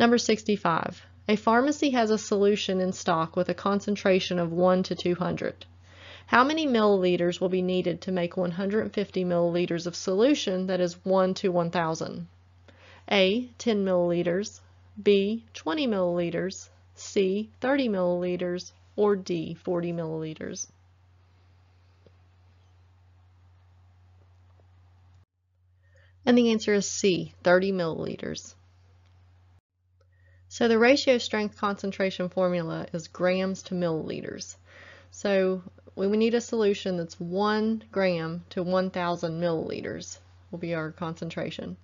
Number 65. A pharmacy has a solution in stock with a concentration of 1 to 200. How many milliliters will be needed to make 150 milliliters of solution that is 1 to 1000? A. 10 milliliters, B. 20 milliliters, C. 30 milliliters, or D. 40 milliliters. And the answer is C. 30 milliliters. So the ratio strength concentration formula is grams to milliliters. So we need a solution that's 1 gram to 1,000 milliliters will be our concentration.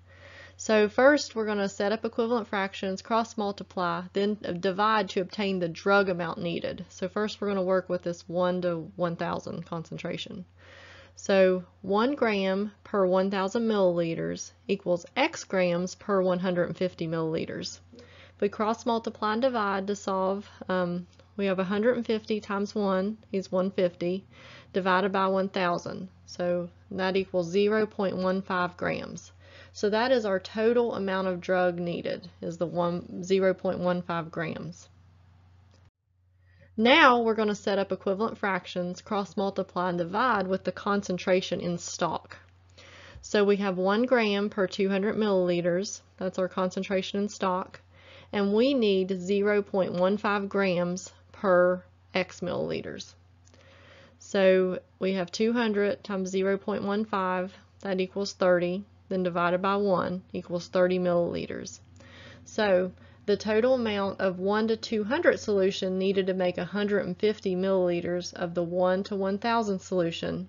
So first we're going to set up equivalent fractions, cross multiply, then divide to obtain the drug amount needed. So first we're going to work with this 1 to 1000 concentration. So 1 gram per 1000 milliliters equals x grams per 150 milliliters. We cross multiply and divide to solve um, we have 150 times 1 is 150 divided by 1,000. So that equals 0.15 grams. So that is our total amount of drug needed, is the one, 0.15 grams. Now we're going to set up equivalent fractions, cross multiply and divide with the concentration in stock. So we have 1 gram per 200 milliliters, that's our concentration in stock, and we need 0.15 grams per x milliliters. So we have 200 times 0.15, that equals 30, then divided by 1 equals 30 milliliters. So the total amount of 1 to 200 solution needed to make 150 milliliters of the 1 to 1000 solution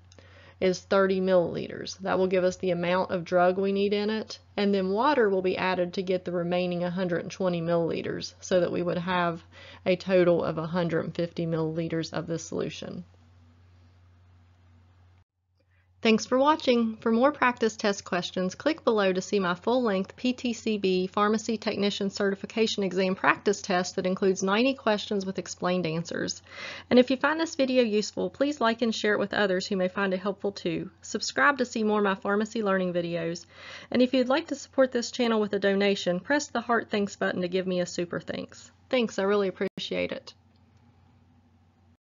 is 30 milliliters. That will give us the amount of drug we need in it, and then water will be added to get the remaining 120 milliliters so that we would have a total of 150 milliliters of this solution. Thanks for watching. For more practice test questions, click below to see my full-length PTCB Pharmacy Technician Certification Exam practice test that includes 90 questions with explained answers. And if you find this video useful, please like and share it with others who may find it helpful too. Subscribe to see more of my pharmacy learning videos. And if you'd like to support this channel with a donation, press the heart thanks button to give me a super thanks. Thanks, I really appreciate it.